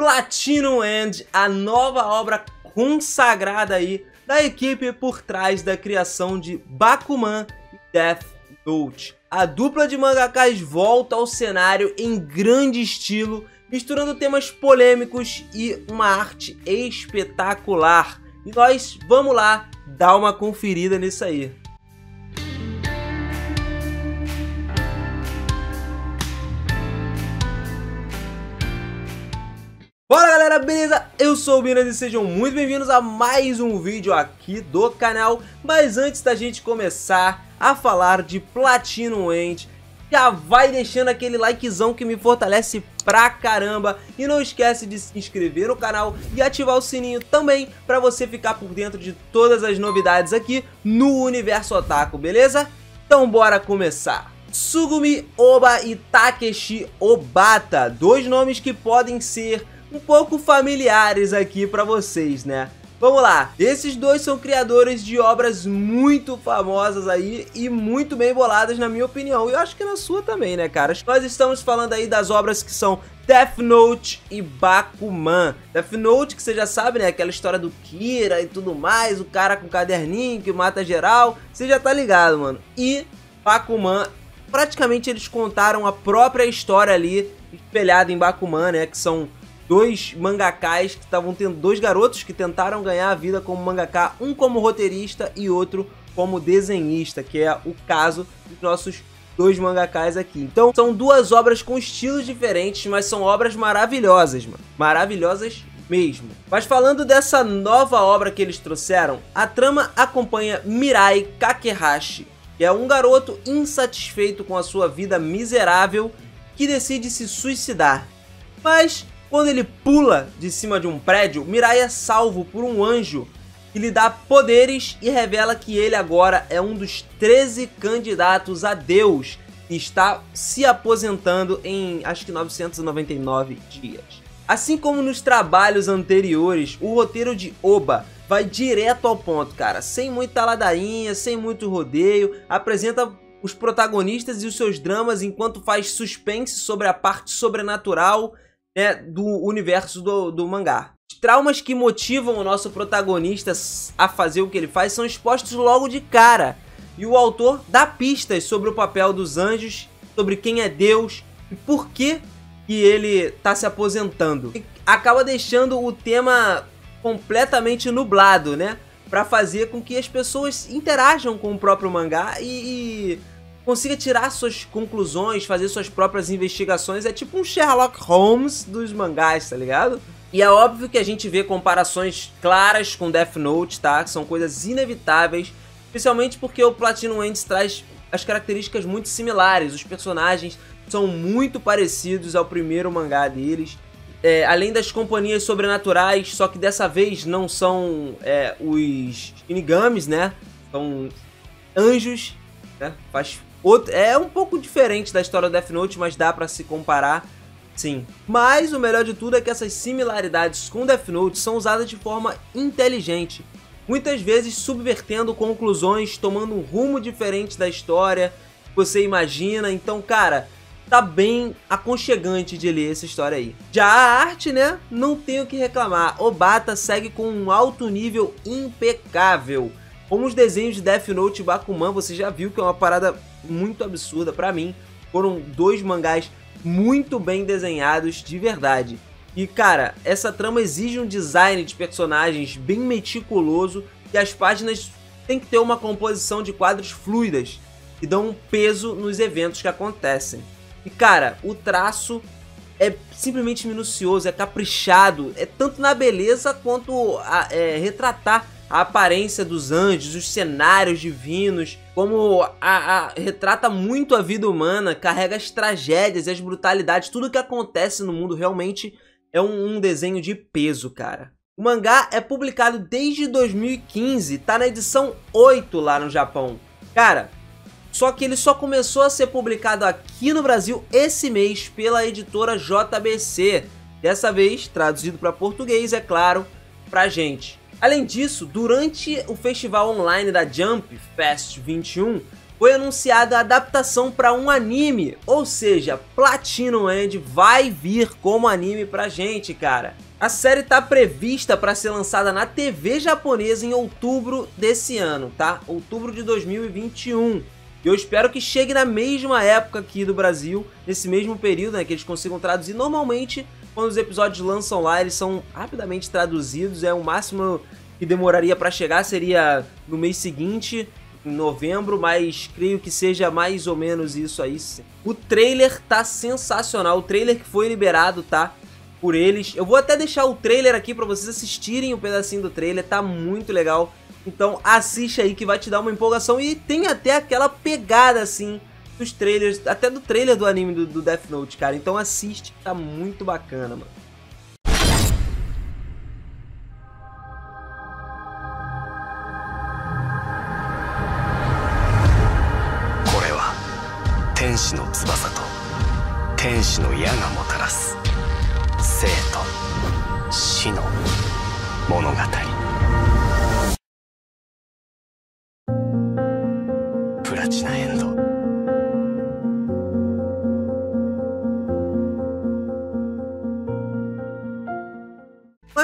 Platinum End, a nova obra consagrada aí da equipe por trás da criação de Bakuman e Death Note. A dupla de mangakás volta ao cenário em grande estilo, misturando temas polêmicos e uma arte espetacular. E nós vamos lá dar uma conferida nisso aí. Galera, beleza? Eu sou o Minas e sejam muito bem-vindos a mais um vídeo aqui do canal. Mas antes da gente começar a falar de Platinum End, já vai deixando aquele likezão que me fortalece pra caramba. E não esquece de se inscrever no canal e ativar o sininho também para você ficar por dentro de todas as novidades aqui no Universo Otaku, beleza? Então bora começar! Sugumi Oba e Takeshi Obata, dois nomes que podem ser um pouco familiares aqui para vocês, né? Vamos lá, esses dois são criadores de obras muito famosas aí e muito bem boladas na minha opinião, e eu acho que na sua também, né, cara? Nós estamos falando aí das obras que são Death Note e Bakuman. Death Note, que você já sabe, né, aquela história do Kira e tudo mais, o cara com caderninho que mata geral, você já tá ligado, mano. E Bakuman, praticamente eles contaram a própria história ali, espelhada em Bakuman, né, que são dois mangakás que estavam tendo dois garotos que tentaram ganhar a vida como mangaká, um como roteirista e outro como desenhista, que é o caso dos nossos dois mangakás aqui. Então, são duas obras com estilos diferentes, mas são obras maravilhosas, mano. Maravilhosas mesmo. Mas falando dessa nova obra que eles trouxeram, a trama acompanha Mirai Kakehashi, que é um garoto insatisfeito com a sua vida miserável que decide se suicidar. Mas quando ele pula de cima de um prédio, Mirai é salvo por um anjo que lhe dá poderes e revela que ele agora é um dos 13 candidatos a Deus e está se aposentando em acho que 999 dias. Assim como nos trabalhos anteriores, o roteiro de Oba vai direto ao ponto, cara, sem muita ladainha, sem muito rodeio, apresenta os protagonistas e os seus dramas enquanto faz suspense sobre a parte sobrenatural né, do universo do, do mangá. Os traumas que motivam o nosso protagonista a fazer o que ele faz são expostos logo de cara. E o autor dá pistas sobre o papel dos anjos, sobre quem é Deus e por que, que ele está se aposentando. E acaba deixando o tema completamente nublado, né? Para fazer com que as pessoas interajam com o próprio mangá e, e consiga tirar suas conclusões, fazer suas próprias investigações. É tipo um Sherlock Holmes dos mangás, tá ligado? E é óbvio que a gente vê comparações claras com Death Note, tá? Que são coisas inevitáveis, especialmente porque o Platinum Ends traz as características muito similares. Os personagens são muito parecidos ao primeiro mangá deles. É, além das companhias sobrenaturais, só que dessa vez não são é, os Inigamis, né? São anjos, né? Faz Outro, é um pouco diferente da história do Death Note, mas dá para se comparar, sim. Mas o melhor de tudo é que essas similaridades com Death Note são usadas de forma inteligente, muitas vezes subvertendo conclusões, tomando um rumo diferente da história que você imagina. Então, cara, tá bem aconchegante de ler essa história aí. Já a arte, né, não tenho que reclamar. Obata segue com um alto nível impecável. Como os desenhos de Death Note e Bakuman, você já viu que é uma parada muito absurda para mim. Foram dois mangás muito bem desenhados de verdade. E cara, essa trama exige um design de personagens bem meticuloso e as páginas têm que ter uma composição de quadros fluidas que dão um peso nos eventos que acontecem. E cara, o traço é simplesmente minucioso, é caprichado, é tanto na beleza quanto a é, retratar a aparência dos anjos, os cenários divinos, como a, a, retrata muito a vida humana, carrega as tragédias e as brutalidades, tudo que acontece no mundo realmente é um, um desenho de peso, cara. O mangá é publicado desde 2015, tá na edição 8 lá no Japão. Cara, só que ele só começou a ser publicado aqui no Brasil esse mês pela editora JBC. Dessa vez, traduzido para português, é claro, pra gente. Além disso, durante o festival online da Jump Fest 21, foi anunciada a adaptação para um anime, ou seja, Platinum End vai vir como anime pra gente, cara. A série está prevista para ser lançada na TV japonesa em outubro desse ano, tá? Outubro de 2021. E eu espero que chegue na mesma época aqui do Brasil, nesse mesmo período, né, que eles consigam traduzir. Normalmente, quando os episódios lançam lá, eles são rapidamente traduzidos, é o máximo que demoraria para chegar seria no mês seguinte, em novembro, mas creio que seja mais ou menos isso aí. O trailer tá sensacional, o trailer que foi liberado, tá? Por eles. Eu vou até deixar o trailer aqui para vocês assistirem um pedacinho do trailer, tá muito legal. Então assiste aí que vai te dar uma empolgação e tem até aquela pegada assim dos trailers, até do trailer do anime do, do Death Note, cara. Então assiste, tá muito bacana, mano. 天使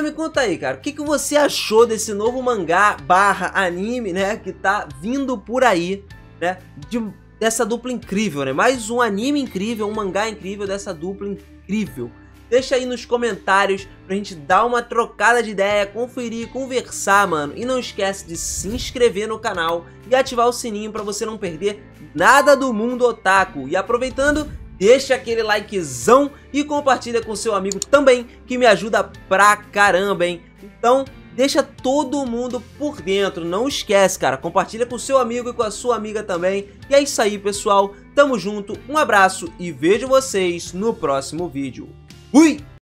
me conta aí, cara, o que, que você achou desse novo mangá barra anime, né, que tá vindo por aí, né, de dessa dupla incrível, né? Mais um anime incrível, um mangá incrível dessa dupla incrível. Deixa aí nos comentários pra gente dar uma trocada de ideia, conferir, conversar, mano. E não esquece de se inscrever no canal e ativar o sininho pra você não perder nada do mundo otaku. E aproveitando, deixa aquele likezão e compartilha com seu amigo também, que me ajuda pra caramba, hein? Então, deixa todo mundo por dentro. Não esquece, cara. Compartilha com seu amigo e com a sua amiga também. E é isso aí, pessoal. Tamo junto, um abraço e vejo vocês no próximo vídeo. Fui!